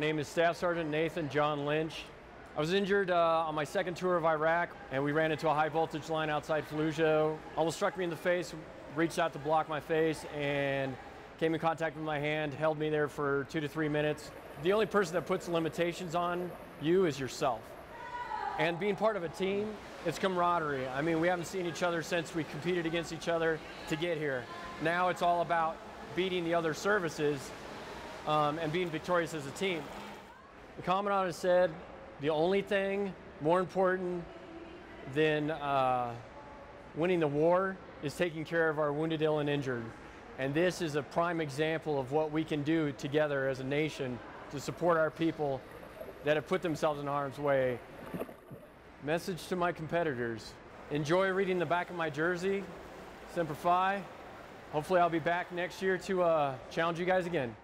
My name is Staff Sergeant Nathan John Lynch. I was injured uh, on my second tour of Iraq, and we ran into a high voltage line outside Fallujah. Almost struck me in the face, reached out to block my face, and came in contact with my hand, held me there for two to three minutes. The only person that puts limitations on you is yourself. And being part of a team, it's camaraderie. I mean, we haven't seen each other since we competed against each other to get here. Now it's all about beating the other services um, and being victorious as a team. The Commandant has said the only thing more important than uh, winning the war is taking care of our wounded, ill, and injured. And this is a prime example of what we can do together as a nation to support our people that have put themselves in harm's way. Message to my competitors enjoy reading the back of my jersey, Semper Fi. Hopefully, I'll be back next year to uh, challenge you guys again.